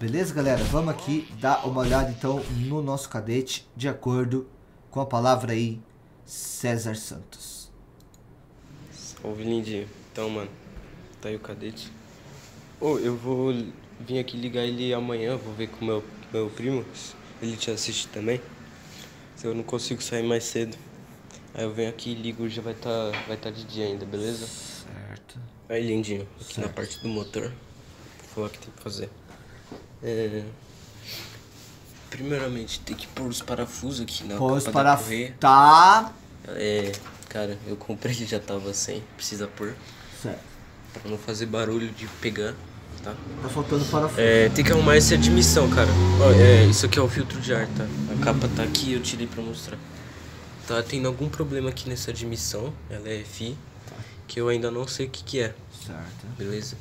Beleza, galera? Vamos aqui dar uma olhada então no nosso cadete, de acordo com a palavra aí, César Santos. Salve, lindinho. Então, mano, tá aí o cadete. Ô, eu vou vir aqui ligar ele amanhã, vou ver com o meu, meu primo, ele te assiste também. Se eu não consigo sair mais cedo. Aí eu venho aqui e ligo, já vai tá, vai tá de dia ainda, beleza? Certo. Aí, lindinho, aqui Certo. na parte do motor, vou falar o que tem que fazer. É... Primeiramente, tem que pôr os parafusos aqui na Pôs capa da para... correia. Tá. É, cara, eu comprei ele já tava sem, precisa pôr. Certo. Pra não fazer barulho de pegar, tá? Tá faltando parafuso. É, tem que arrumar essa admissão, cara. Ó, é, isso aqui é o filtro de ar, tá? A capa tá aqui eu tirei pra mostrar. Tá tendo algum problema aqui nessa admissão, ela é FI, que eu ainda não sei o que que é, Certo. beleza?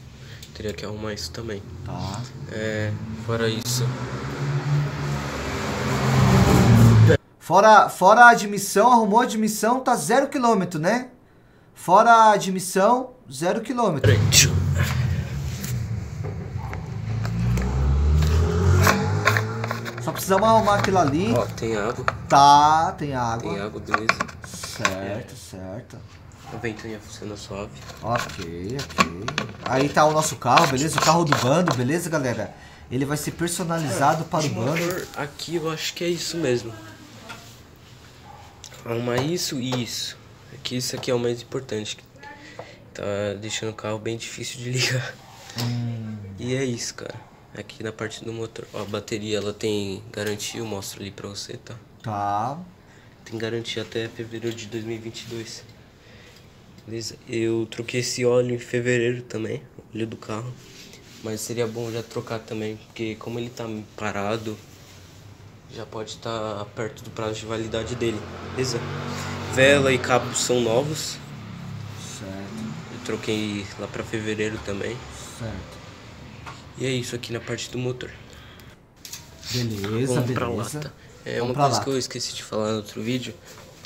Teria que arrumar isso também. Tá. É, fora isso, Fora, fora a admissão, arrumou a admissão, tá zero quilômetro, né? Fora a admissão, zero quilômetro. Só precisamos arrumar aquilo ali. Ó, tem água, Tá, tem água. tem água, beleza? Certo, certo. A ventania funciona suave. Ok, ok. Aí tá o nosso carro, beleza? O carro do bando, beleza, galera? Ele vai ser personalizado para o bando. motor aqui eu acho que é isso mesmo. Arrumar isso e isso. Aqui isso aqui é o mais importante. Tá deixando o carro bem difícil de ligar. E é isso, cara. Aqui na parte do motor. Ó, a bateria ela tem garantia, eu mostro ali pra você, tá? Tá. Tem garantia até fevereiro de 2022. Beleza? Eu troquei esse óleo em fevereiro também, óleo do carro. Mas seria bom já trocar também, porque como ele tá parado, já pode estar perto do prazo de validade dele. Beleza? Vela e cabos são novos. Certo, Eu troquei lá pra fevereiro também. certo. E é isso aqui na parte do motor. Beleza, Vamos pra beleza. lata. É Vamos uma coisa lata. que eu esqueci de falar no outro vídeo.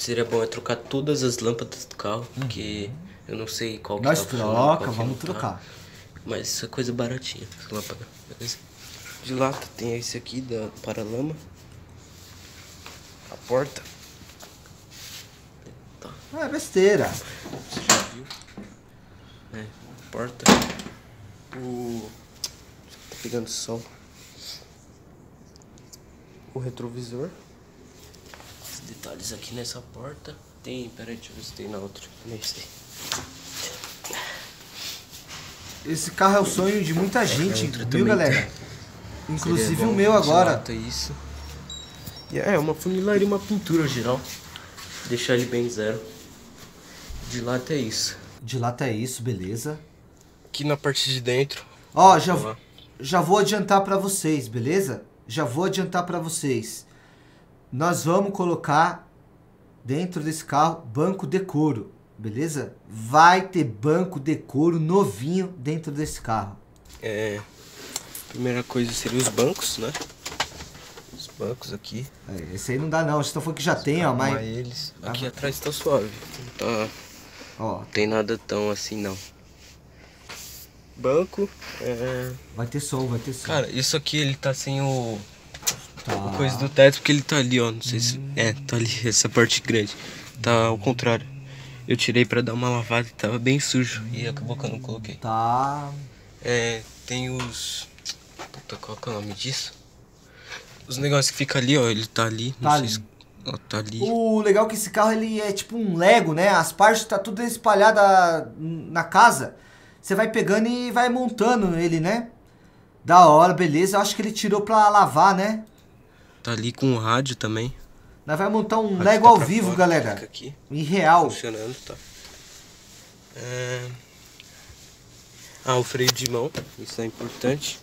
Seria bom é trocar todas as lâmpadas do carro, porque eu não sei qual que Nós tá funcionando, troca, qual que vamos não tá. trocar. Mas isso é coisa baratinha, essa lâmpada. beleza? De lata tem esse aqui da paralama. A porta. Tá, É besteira. você já viu. É, porta. O. Tá pegando sol. O retrovisor. Detalhes aqui nessa porta. Tem. Peraí, deixa eu ver se tem na outra. Nem sei. Esse carro é o sonho de muita gente, outra viu, também galera? Inclusive o meu agora. isso. É, uma funilaria e uma pintura geral. Deixar ele bem zero. De lata é isso. De lata é isso, beleza. Aqui na parte de dentro. Ó, já, lá. já vou adiantar pra vocês, beleza? Já vou adiantar pra vocês. Nós vamos colocar dentro desse carro banco de couro, beleza? Vai ter banco de couro novinho dentro desse carro. É. Primeira coisa seria os bancos, né? Os bancos aqui. É, esse aí não dá não, vocês estão falando que já tem, ó, mas... eles. Aqui atrás tá suave. Não tá. Ó, Tem nada tão assim não. Banco. É. vai ter som, vai ter som. Cara, isso aqui ele tá sem o. tá. O coisa do teto porque ele tá ali, ó. Não sei se. É, tá ali, essa parte grande. Tá ao contrário. Eu tirei pra dar uma lavada e tava bem sujo. E acabou que eu não coloquei. Tá. É, tem os. Puta, qual que é o nome disso? Os negócios que fica ali, ó. Ele tá ali. Não Tá sei ali. se. Ó, tá ali. O legal é que esse carro ele é tipo um Lego, né? As partes tá tudo espalhada na casa. Você vai pegando e vai montando ele, né? Da hora, beleza. Eu acho que ele tirou pra lavar, né? Tá ali com o rádio também. Nós vai montar um Rádio Lego tá ao vivo, fora, galera. Fica aqui. Em real. Funcionando, tá. É... Ah, o freio de mão, isso é importante.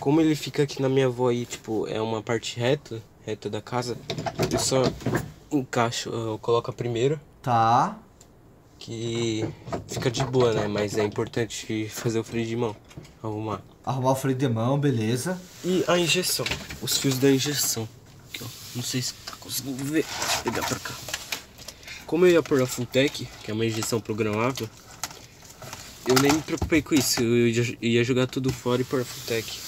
Como ele fica aqui na minha avó aí, tipo, é uma parte reta, reta da casa, eu só encaixo, eu coloco a primeira, Tá. que fica de boa, né? Mas é importante fazer o freio de mão, arrumar. Arrumar o freio de mão, beleza. E a injeção, os fios da injeção. Aqui, ó. Não sei se tá conseguindo ver. Deixa eu pegar pra cá. Como eu ia pôr a Fulltech, que é uma injeção programável, eu nem me preocupei com isso. Eu ia, jogar tudo fora e pôr a Fulltech.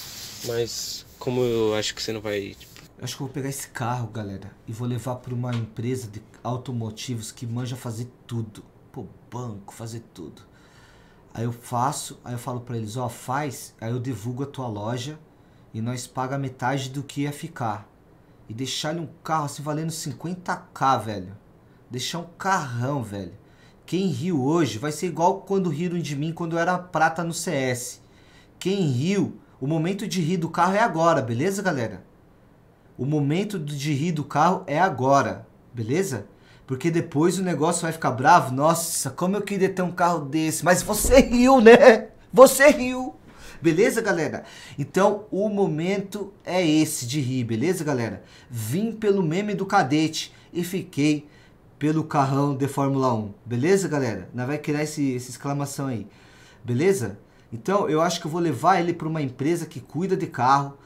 Mas como eu acho que você não vai. Tipo... Eu acho que eu vou pegar esse carro, galera, e vou levar para uma empresa de automotivos que manja fazer tudo. Pô, banco, fazer tudo. Aí eu faço, aí eu falo para eles, ó, oh, faz, aí eu divulgo a tua loja e nós paga metade do que ia ficar. E deixar ele um carro assim valendo 50k, velho. Deixar um carrão, velho. Quem riu hoje vai ser igual quando riram de mim quando eu era prata no CS. Quem riu, o momento de rir do carro é agora, beleza, galera? O momento de rir do carro é agora, beleza? Porque depois o negócio vai ficar bravo. Nossa, como eu queria ter um carro desse. Mas você riu, né? Você riu. Beleza, galera? Então, o momento é esse de rir, beleza, galera? Vim pelo meme do cadete e fiquei pelo carrão de Fórmula 1. Beleza, galera? Nós vai criar esse, essa exclamação aí. Beleza? Então, eu acho que eu vou levar ele para uma empresa que cuida de carro.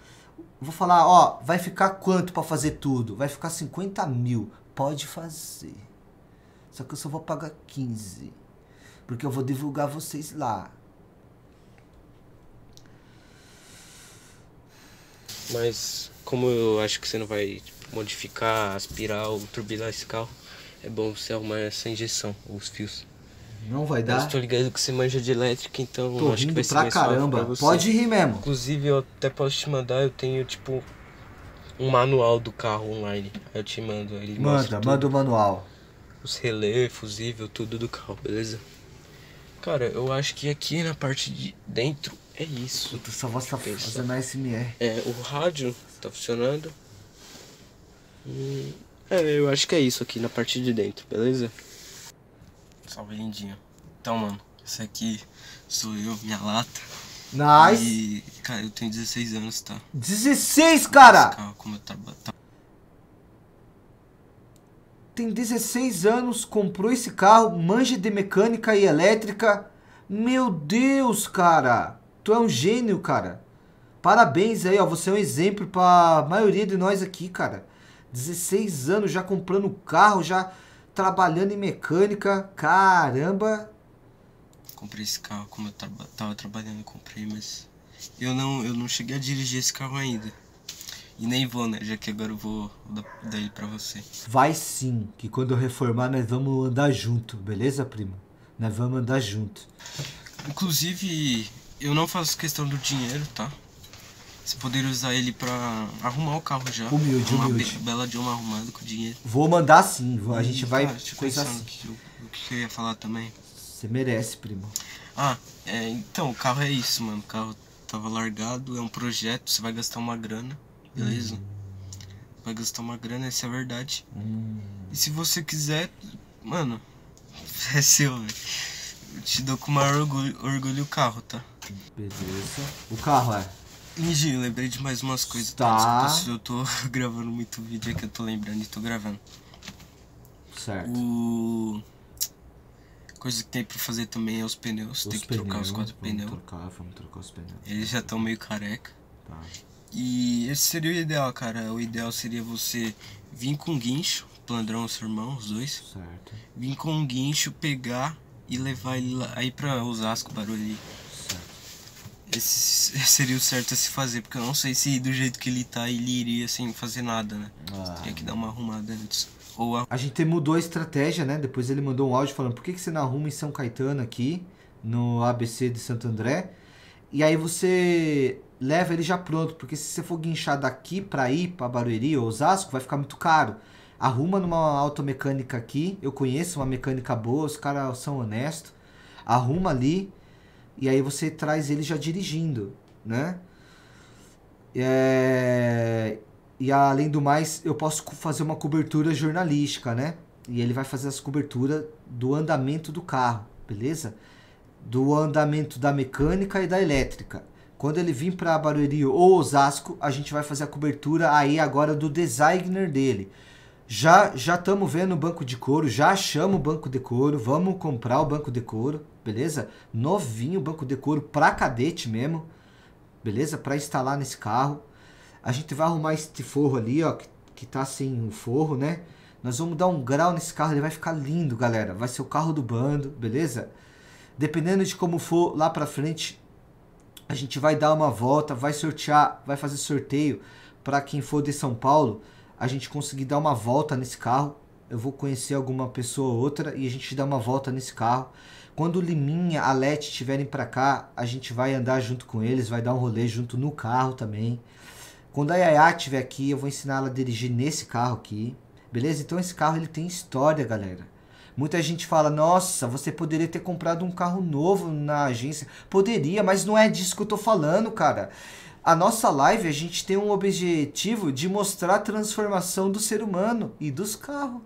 Vou falar, ó, vai ficar quanto para fazer tudo? Vai ficar 50 mil. Pode fazer. Só que eu só vou pagar 15. Porque eu vou divulgar vocês lá. Mas como eu acho que você não vai modificar, aspirar ou turbinar esse carro, é bom você arrumar essa injeção, os fios. Não vai dar? Eu estou ligado que você manja de elétrica, então Tô acho que vai ser pra mais caramba. pra você. Pode rir mesmo. Inclusive, eu até posso te mandar, eu tenho tipo um manual do carro online. Eu te mando. Ele manda, manda o manual. Os relés, fusível, tudo do carro, beleza? Cara, eu acho que aqui na parte de dentro é isso. Puta, essa voz tá fazendo ASMR. É, o rádio tá funcionando. Hum, é, eu acho que é isso aqui na parte de dentro, beleza? Salve lindinho. Então, mano, esse aqui sou eu, minha lata. Nice. E, cara, eu tenho 16 anos, tá? 16, cara! Carro, como eu traba- tá- Tem 16 anos, comprou esse carro, manja de mecânica e elétrica. Meu Deus, cara! Tu é um gênio, cara. Parabéns aí, ó. Você é um exemplo pra maioria de nós aqui, cara. 16 anos já comprando carro, já trabalhando em mecânica. Caramba! Comprei esse carro, como eu traba- tava trabalhando, comprei, mas eu não, eu não cheguei a dirigir esse carro ainda. E nem vou, né? Já que agora eu vou dar, dar ele pra você. Vai sim, que quando eu reformar nós vamos andar junto, beleza, primo? Nós vamos andar junto. Inclusive, eu não faço questão do dinheiro, tá? Você poderia usar ele pra arrumar o carro já. Humilde, uma humilde. be- bela de uma arrumada com dinheiro. Vou mandar sim, vou- a gente E, vai cara, deixa eu pensar no assim. que eu- O que eu ia falar também. Você merece, primo. Ah, é, então, o carro é isso, mano. O carro tava largado, é um projeto, você vai gastar uma grana, beleza? Vai gastar uma grana, essa é a verdade. Hum. E se você quiser, mano, é seu, velho. Eu te dou com o maior orgulho, orgulho o carro, tá? Beleza. O carro é. Ninjinho, lembrei de mais umas coisas. Tá. Desculpa se eu tô gravando muito vídeo, é que eu tô lembrando e tô gravando. Certo. O... Coisa que tem pra fazer também é os pneus. tem Os que trocar os pneus, quatro vamos pneus. Trocar, vamos trocar os pneus. Eles já estão meio careca. Tá. E esse seria o ideal, cara. O ideal seria você vir com um guincho, Plandrão, seu irmão, os dois. Certo. Vir com um guincho, pegar e levar ele lá, aí pra Osasco, Barulho. Esse seria o certo a se fazer, porque eu não sei se do jeito que ele tá, ele iria sem fazer nada, né? Ah. Teria que dar uma arrumada antes. Ou a... A gente mudou a estratégia, né? Depois ele mandou um áudio falando por que, que você não arruma em São Caetano aqui, no ABC de Santo André. E aí você leva ele já pronto, porque se você for guinchar daqui pra ir pra Barueri ou Osasco, vai ficar muito caro. Arruma numa automecânica aqui, eu conheço uma mecânica boa, os caras são honestos. Arruma ali e aí você traz ele já dirigindo, né? É... E além do mais, eu posso fazer uma cobertura jornalística, né? E ele vai fazer as coberturas do andamento do carro, beleza? Do andamento da mecânica e da elétrica. Quando ele vir para Barueri ou Osasco, a gente vai fazer a cobertura aí agora do designer dele. Já já estamos vendo o banco de couro, já achamos o banco de couro, vamos comprar o banco de couro, beleza? Novinho banco de couro pra cadete mesmo, beleza? Para instalar nesse carro. A gente vai arrumar esse forro ali, ó, que, que tá sem o forro, né? Nós vamos dar um grau nesse carro, ele vai ficar lindo, galera. Vai ser o carro do bando, beleza? Dependendo de como for lá pra frente A gente vai dar uma volta, vai sortear, vai fazer sorteio para quem for de São Paulo. A gente conseguir dar uma volta nesse carro. Eu vou conhecer alguma pessoa ou outra e a gente dá uma volta nesse carro. Quando o Liminha, a Leti estiverem para cá, a gente vai andar junto com eles, vai dar um rolê junto no carro também. Quando a Yaya estiver aqui, eu vou ensinar ela a dirigir nesse carro aqui. Beleza? Então esse carro ele tem história, galera. Muita gente fala: "Nossa, você poderia ter comprado um carro novo na agência". Poderia, mas não é disso que eu tô falando, cara. A nossa live, a gente tem um objetivo de mostrar a transformação do ser humano e dos carros.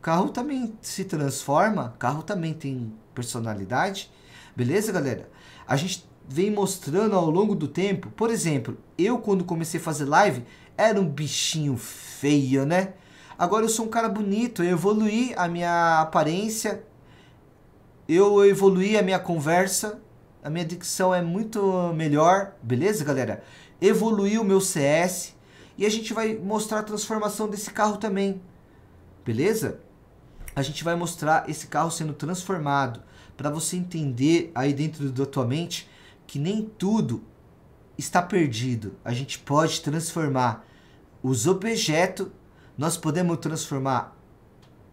Carro também se transforma, carro também tem personalidade. Beleza, galera? A gente vem mostrando ao longo do tempo. Por exemplo, eu quando comecei a fazer live era um bichinho feio, né? Agora eu sou um cara bonito, eu evoluí a minha aparência, eu evoluí a minha conversa, a minha dicção é muito melhor, beleza, galera? Evoluí o meu CS e a gente vai mostrar a transformação desse carro também, beleza? A gente vai mostrar esse carro sendo transformado para você entender aí dentro da tua mente que nem tudo está perdido. A gente pode transformar os objetos, nós podemos transformar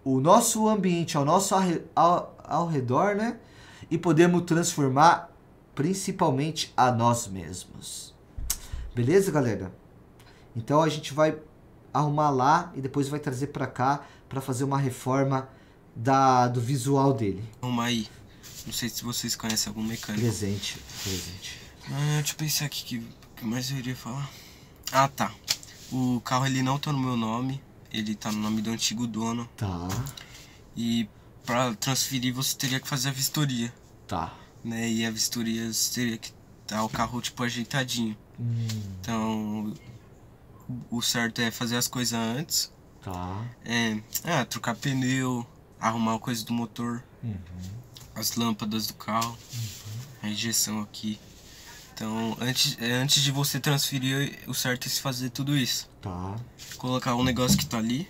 o nosso ambiente ao nosso ao, ao redor, né? E podemos transformar principalmente a nós mesmos. Beleza, galera? Então a gente vai arrumar lá e depois vai trazer para cá para fazer uma reforma da do visual dele. Arrumar aí. Não sei se vocês conhecem algum mecânico. Presente, presente. Ah, deixa eu pensar aqui que que mais eu iria falar. Ah, tá. O carro ele não tá no meu nome, ele tá no nome do antigo dono. Tá. E para transferir você teria que fazer a vistoria. Tá. Né? E a vistoria teria que tá o carro tipo ajeitadinho. Hum. Então o certo é fazer as coisas antes. Tá. É, é trocar pneu, arrumar coisa do motor. Uhum as lâmpadas do carro, uhum. a injeção aqui. Então, antes, é, antes de você transferir, o certo é se fazer tudo isso. Tá. Colocar um negócio que tá ali.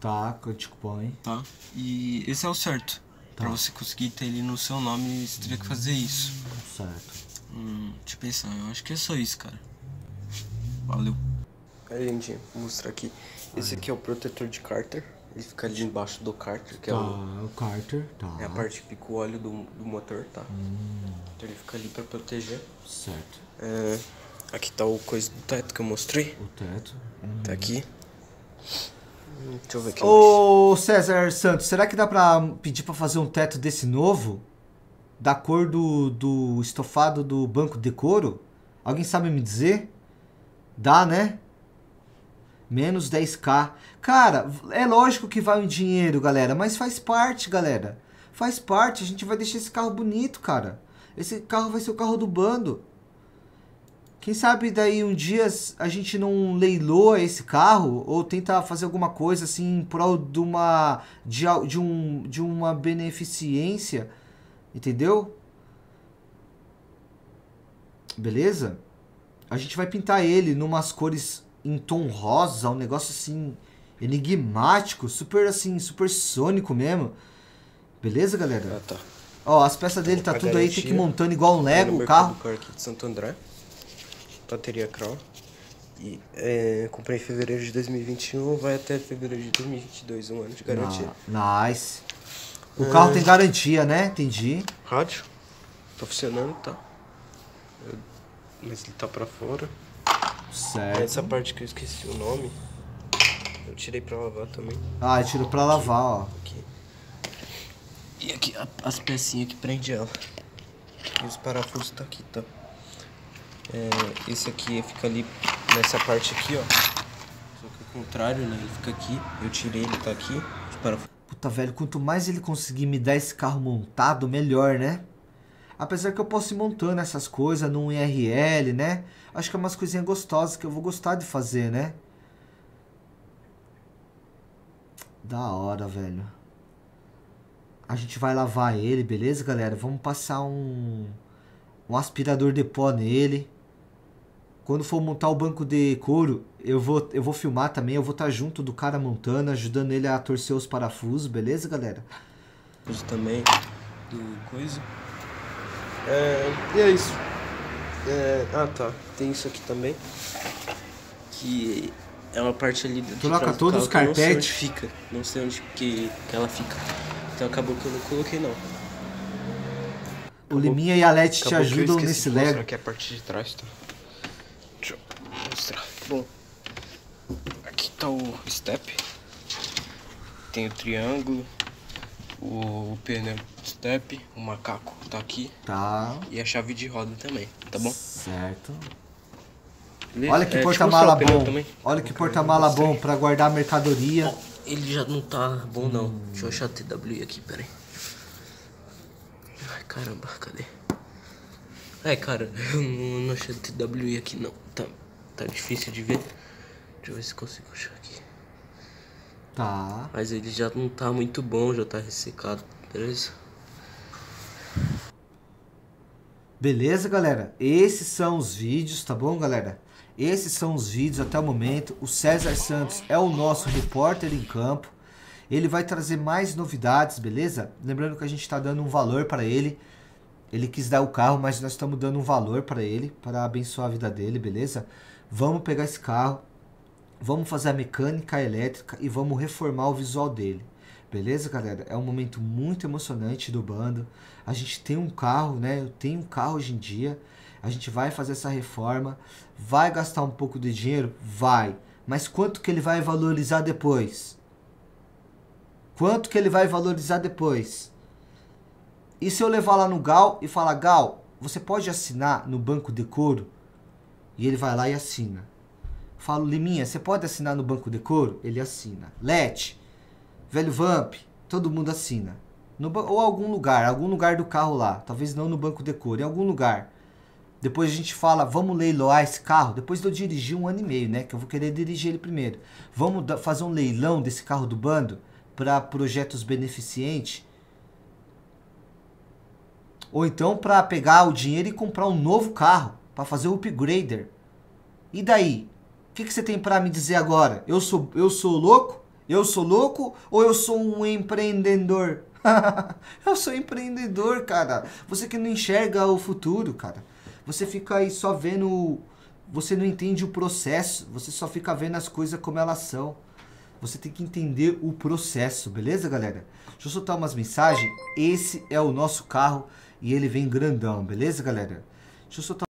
Tá, que eu te põe. Tá. E esse é o certo. Tá. Pra você conseguir ter ele no seu nome, você teria que fazer isso. Certo. Hum, deixa eu pensar, eu acho que é só isso, cara. Valeu. Aí, gente, vou mostrar aqui. Esse aqui é o protetor de cárter. Ele fica ali embaixo do cárter, que tá, é o, o cárter, tá. É a parte que fica o óleo do, do motor, tá? Hum. Então ele fica ali pra proteger. Certo. É, aqui tá o coisa do teto que eu mostrei. O teto. Hum. Tá aqui. Hum, deixa eu ver aqui. Ô César Santos, será que dá pra pedir pra fazer um teto desse novo? Da cor do, do estofado do banco de couro? Alguém sabe me dizer? Dá, né? Menos 10k. Cara, é lógico que vai um dinheiro, galera, mas faz parte, galera. Faz parte, a gente vai deixar esse carro bonito, cara. Esse carro vai ser o carro do bando. Quem sabe daí um dia a gente não leiloa esse carro ou tenta fazer alguma coisa assim em prol de uma de, de, um, de uma beneficência, entendeu? Beleza? A gente vai pintar ele numas cores em tom rosa, um negócio assim enigmático, super assim, super sônico mesmo. Beleza, galera? Ah, tá. Ó, as peças dele tá tudo garantia. aí, tem que ir montando igual um Lego, o carro. carro aqui de Santo André. Bateria Crown. E é, comprei em fevereiro de 2021, vai até fevereiro de 2022, um ano de garantia. Ah, nice. O é... carro tem garantia, né? Entendi. Rádio. Tá funcionando, tá. Mas ele tá pra fora. Certo. Essa parte que eu esqueci o nome, eu tirei pra lavar também. Ah, eu tiro pra lavar, ó. Aqui. E aqui a, as pecinhas que prende ela. E os parafusos tá aqui, tá? É, esse aqui fica ali nessa parte aqui, ó. Só que o contrário, né? Ele fica aqui. Eu tirei, ele tá aqui. Os parafusos. Puta, velho, quanto mais ele conseguir me dar esse carro montado, melhor, né? Apesar que eu posso ir montando essas coisas num IRL, né? Acho que é umas coisinhas gostosas que eu vou gostar de fazer, né? Da hora, velho. A gente vai lavar ele, beleza, galera? Vamos passar um, um aspirador de pó nele. Quando for montar o banco de couro, eu vou, eu vou filmar também. Eu vou estar junto do cara montando, ajudando ele a torcer os parafusos, beleza, galera? Também do coisa. É, e é isso. É, ah tá, tem isso aqui também. Que é uma parte ali trás do todos carro os eu Não sei carpetes. onde fica. Não sei onde que, que ela fica. Então acabou que eu não coloquei não. O Liminha e a Leti te Acabou ajudam nesse Lego. aqui a parte de trás, tá? Deixa eu mostrar. Bom, aqui tá o step. Tem o triângulo, o, o pneu step, o macaco tá aqui Tá, e a chave de roda também, tá bom? certo. Beleza? Olha que É, eu porta-mala pneu bom. também. Olha que porta-mala bom pra guardar mercadoria. Ele já não tá bom não. Deixa eu achar a TWI aqui, peraí. Ai caramba, cadê? Ai cara, eu não, não achei a TWI aqui não. Tá, tá difícil de ver. Deixa eu ver se consigo achar aqui. Tá. Mas ele já não tá muito bom, já tá ressecado, beleza? Beleza, galera? Esses são os vídeos, tá bom, galera? Esses são os vídeos até o momento. O César Santos é o nosso repórter em campo. Ele vai trazer mais novidades, beleza? Lembrando que a gente está dando um valor para ele. Ele quis dar o carro, mas nós estamos dando um valor para ele, para abençoar a vida dele, beleza? Vamos pegar esse carro, vamos fazer a mecânica elétrica e vamos reformar o visual dele. Beleza, galera? É um momento muito emocionante do bando. A gente tem um carro, né? Eu tenho um carro hoje em dia. A gente vai fazer essa reforma. Vai gastar um pouco de dinheiro? Vai. Mas quanto que ele vai valorizar depois? Quanto que ele vai valorizar depois? E se eu levar lá no Gal e falar, Gal, você pode assinar no Banco Decoro? E ele vai lá e assina. Falo, Liminha, você pode assinar no Banco Decoro? Ele assina. Let, Velho Vamp, todo mundo assina. No, ou algum lugar, algum lugar do carro lá. Talvez não no Banco Decoro, em algum lugar. Depois a gente fala, vamos leiloar esse carro. Depois de eu dirigir um ano e meio, né? Que eu vou querer dirigir ele primeiro. Vamos fazer um leilão desse carro do bando para projetos beneficentes. Ou então para pegar o dinheiro e comprar um novo carro para fazer o upgrader. E daí? O que, que você tem para me dizer agora? Eu sou, eu sou louco? Eu sou louco ou eu sou um empreendedor? eu sou empreendedor, cara. Você que não enxerga o futuro, cara. Você fica aí só vendo. Você não entende o processo. Você só fica vendo as coisas como elas são. Você tem que entender o processo, beleza, galera? Deixa eu soltar umas mensagens. Esse é o nosso carro e ele vem grandão, beleza, galera? Deixa eu soltar